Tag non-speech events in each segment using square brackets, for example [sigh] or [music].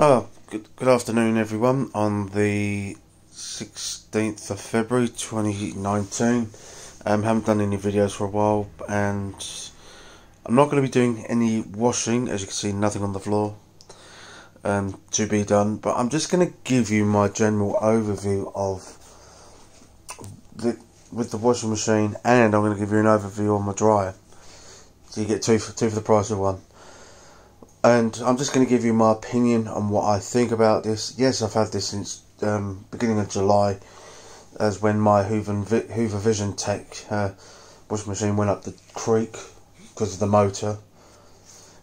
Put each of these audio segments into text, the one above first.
Oh, good, good afternoon, everyone. On the 16th of February 2019, um, haven't done any videos for a while, and I'm not going to be doing any washing. As you can see, nothing on the floor um, to be done, but I'm just going to give you my general overview of the with the washing machine, and I'm going to give you an overview on my dryer. So you get two for two for the price of one and I'm just going to give you my opinion on what I think about this. Yes, I've had this since um, beginning of July, as when my Hoover, Hoover Vision Tech uh, washing machine went up the creek because of the motor,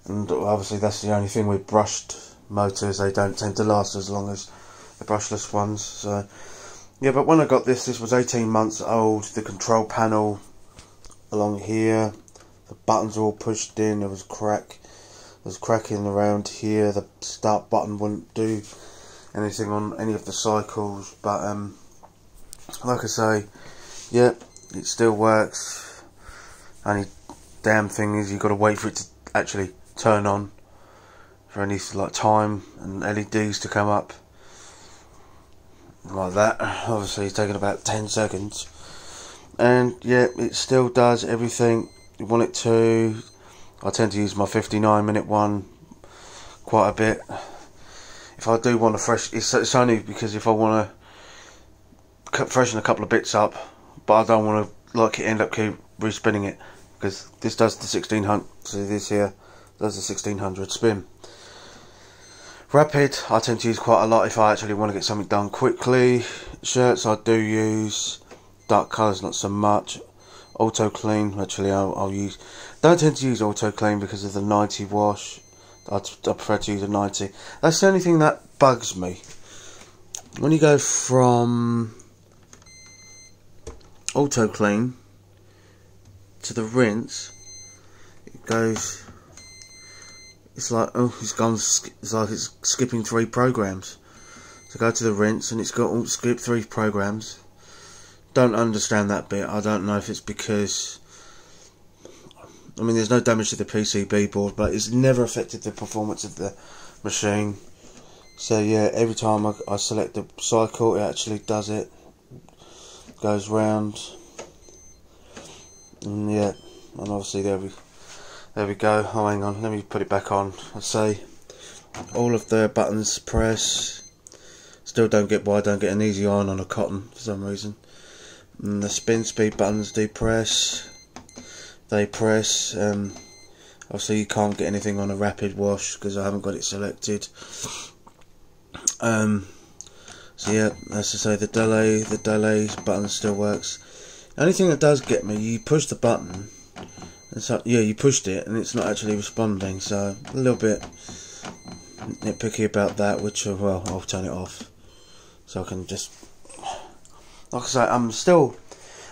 and obviously that's the only thing with brushed motors; they don't tend to last as long as the brushless ones. So, yeah, but when I got this, this was 18 months old. The control panel along here, the buttons were all pushed in. There was crack was cracking around here. The start button wouldn't do anything on any of the cycles, but um, like I say, yeah, it still works. Only damn thing is you've got to wait for it to actually turn on for any like time and LEDs to come up like that. Obviously, it's taking about 10 seconds, and yeah, it still does everything you want it to. I tend to use my 59 minute one quite a bit. If I do want to fresh, it's, it's only because if I want to freshen a couple of bits up, but I don't want to like end up keep respinning it because this does the 1600. See this here does the 1600 spin. Rapid, I tend to use quite a lot if I actually want to get something done quickly. Shirts, I do use. Dark colours, not so much auto clean actually I'll, I'll, use don't tend to use auto clean because of the 90 wash. I, I prefer to use a 90 that's the only thing that bugs me. When you go from auto clean to the rinse it goes it's like oh it's gone it's like it's skipping three programs. So go to the rinse and it's got all skip three programs. Don't understand that bit. I don't know if it's because I mean there's no damage to the PCB board, but it's never affected the performance of the machine. So yeah, every time I, I select the cycle, it actually does it. Goes round, and yeah, and obviously there we there we go. Oh, hang on, let me put it back on. I say all of the buttons press. Still don't get why I don't get an easy iron on a cotton for some reason and the spin speed buttons do press they press um, obviously you can't get anything on a rapid wash because I haven't got it selected um, so yeah as I say the delay the delay button still works the only thing that does get me you push the button and so yeah you pushed it and it's not actually responding so a little bit nitpicky about that which uh, well I'll turn it off so I can just like I say, I'm still.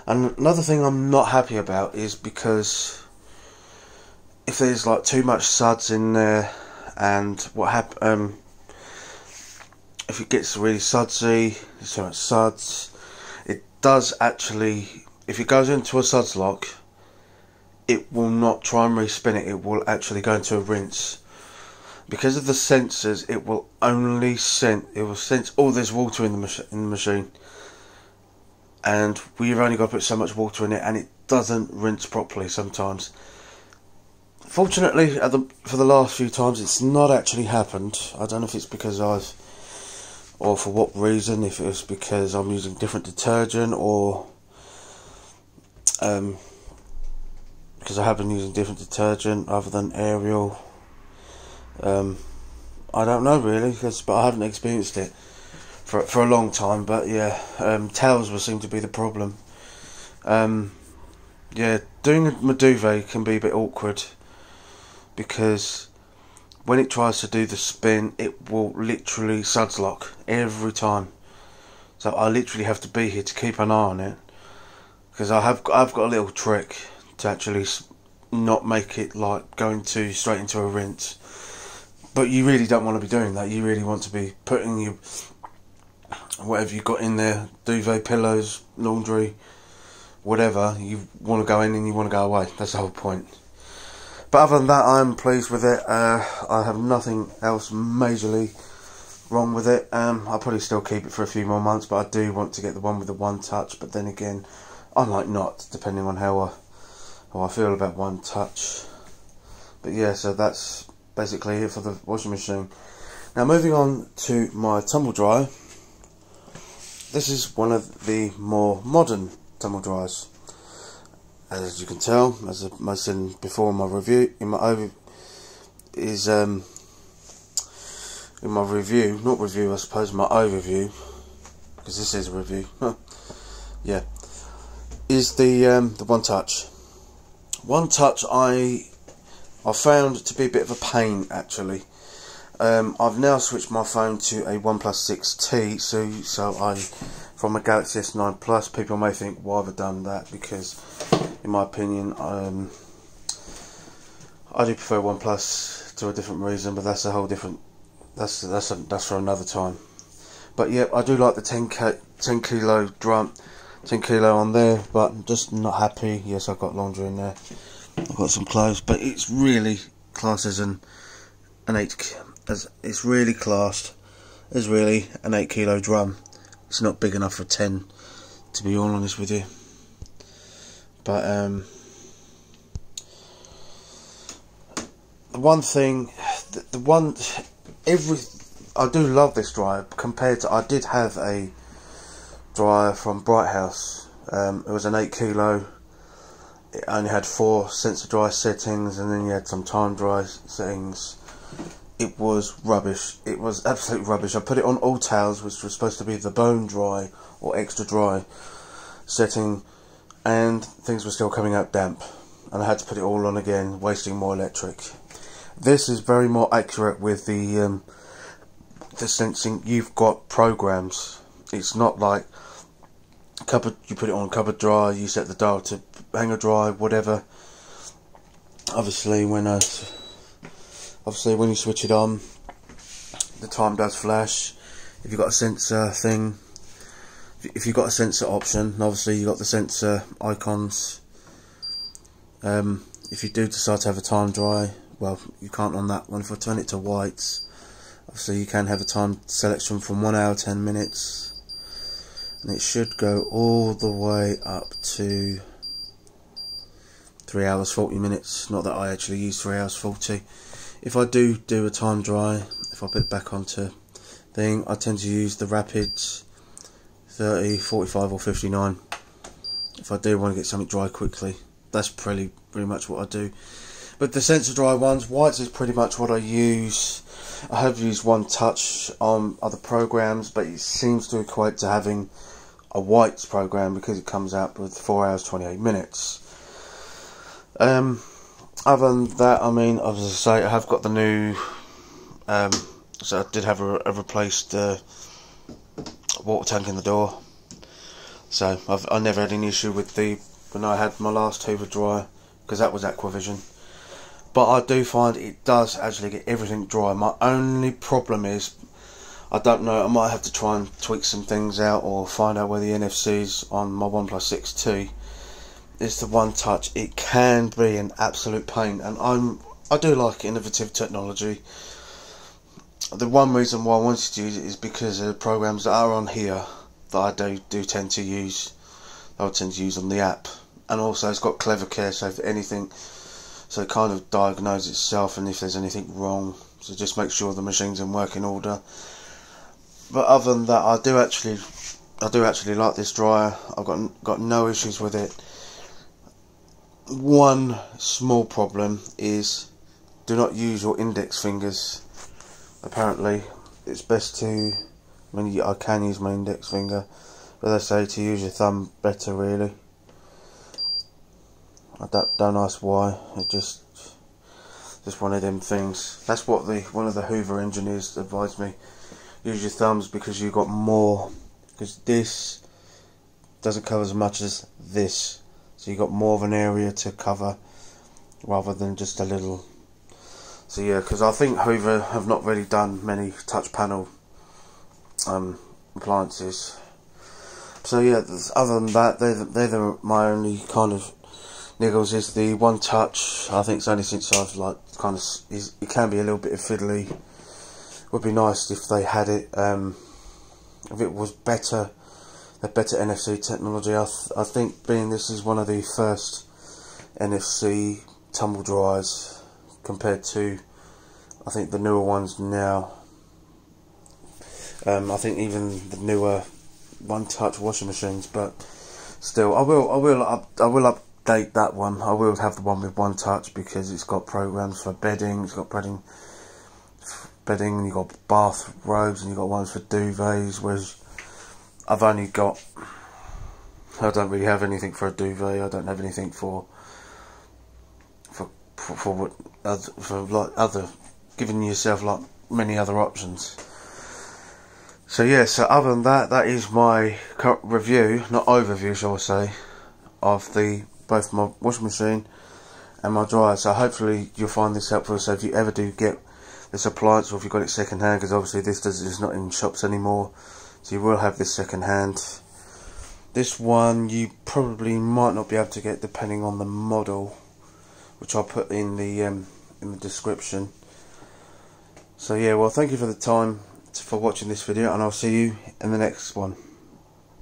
And another thing I'm not happy about is because if there's like too much suds in there, and what happen, um, if it gets really sudsy, too much suds, it does actually, if it goes into a suds lock, it will not try and respin it, it will actually go into a rinse. Because of the sensors, it will only sense, it will sense, oh there's water in the, in the machine and we've only got to put so much water in it and it doesn't rinse properly sometimes. Fortunately, the, for the last few times it's not actually happened. I don't know if it's because I've, or for what reason, if it was because I'm using different detergent or um, because I have been using different detergent other than Ariel. Um, I don't know really, because but I haven't experienced it for for a long time. But yeah, um, tails will seem to be the problem. Um, yeah, doing a Maduve can be a bit awkward because when it tries to do the spin, it will literally suds lock every time. So I literally have to be here to keep an eye on it because I have I've got a little trick to actually not make it like going to straight into a rinse. But you really don't want to be doing that. You really want to be putting your whatever you've got in there, duvet, pillows, laundry, whatever, you want to go in and you want to go away. That's the whole point. But other than that, I'm pleased with it. Uh, I have nothing else majorly wrong with it. Um, I'll probably still keep it for a few more months, but I do want to get the one with the one touch. But then again, I might not, depending on how I how I feel about one touch. But yeah, so that's basically it for the washing machine. Now moving on to my tumble dryer. This is one of the more modern tumble dryers. As you can tell, as I said before in my review, in my over is um in my review, not review, I suppose, my overview, because this is a review. [laughs] yeah, is the um, the One Touch. One Touch, I I found to be a bit of a pain actually. Um, I've now switched my phone to a OnePlus 6T, so so I from a Galaxy S9 Plus. People may think, why have I done that? Because, in my opinion, um, I do prefer OnePlus to a different reason, but that's a whole different that's that's a, that's for another time. But yeah, I do like the 10 k 10 kilo drum, 10 kilo on there, but I'm just not happy. Yes, I've got laundry in there. I've got some clothes, but it's really classes as an an eight as it's really classed as really an eight kilo drum. It's not big enough for ten, to be all honest with you. But um, the one thing, the, the one every I do love this dryer compared to I did have a dryer from Bright House. Um, it was an eight kilo. It only had four sensor dry settings, and then you had some time dry settings. It was rubbish. It was absolute rubbish. I put it on all towels, which was supposed to be the bone dry or extra dry setting, and things were still coming out damp. And I had to put it all on again, wasting more electric. This is very more accurate with the um, the sensing. You've got programs. It's not like cupboard. You put it on cupboard dry. You set the dial to hanger dry, whatever. Obviously, when I, obviously when you switch it on, the time does flash. If you've got a sensor thing, if you've got a sensor option, obviously you've got the sensor icons. Um, if you do decide to have a time dry, well you can't on that one if I turn it to whites obviously you can have a time selection from 1 hour 10 minutes and it should go all the way up to 3 hours 40 minutes not that I actually use 3 hours 40 if I do do a time dry if I put it back onto thing I tend to use the rapids 30 45 or 59 if I do want to get something dry quickly that's pretty pretty much what I do but the sensor dry ones, whites is pretty much what I use. I have used one touch on other programs, but it seems to equate to having a whites program because it comes out with 4 hours 28 minutes. Um, other than that, I mean, as I say, I have got the new. Um, so I did have a, a replaced uh, water tank in the door. So I've I never had any issue with the when I had my last Hoover dryer because that was Aquavision but I do find it does actually get everything dry. My only problem is I don't know. I might have to try and tweak some things out or find out where the NFCs on my OnePlus 6T is the one touch. It can be an absolute pain, and I'm I do like innovative technology. The one reason why I wanted to use it is because of the programs that are on here that I do do tend to use. I would tend to use on the app, and also it's got clever care. So if anything so it kind of diagnoses itself and if there's anything wrong so just make sure the machine's in working order but other than that I do actually I do actually like this dryer I've got got no issues with it one small problem is do not use your index fingers apparently it's best to I mean I can use my index finger but they say to use your thumb better really I don't, don't ask why. It just just one of them things. That's what the one of the Hoover engineers advised me. Use your thumbs because you've got more. Because this doesn't cover as much as this, so you've got more of an area to cover rather than just a little. So yeah, because I think Hoover have not really done many touch panel um, appliances. So yeah, other than that, they're, they're my only kind of Niggles is the one touch. I think it's only since I've like kind of it can be a little bit fiddly would be nice if they had it. Um, if it was better, the better NFC technology. I, th I think being this is one of the first NFC tumble dryers compared to I think the newer ones now. Um, I think even the newer one-touch washing machines, but still, I will, I will, up, I will update that one. I will have the one with one touch because it's got programs for bedding. It's got bedding, bedding. You've got bath robes, and you've got ones for duvets. Whereas I've only got, I don't really have anything for a duvet. I don't have anything for for for, for what for like other giving yourself like many other options. So yeah, so other than that, that is my review, not overview, shall I say, of the both my washing machine and my dryer. So hopefully you'll find this helpful. So if you ever do get this appliance, or if you've got it second hand, because obviously this is not in shops anymore, so you will have this second hand. This one you probably might not be able to get depending on the model, which I'll put in the um, in the description. So yeah, well thank you for the time for watching this video and I'll see you in the next one.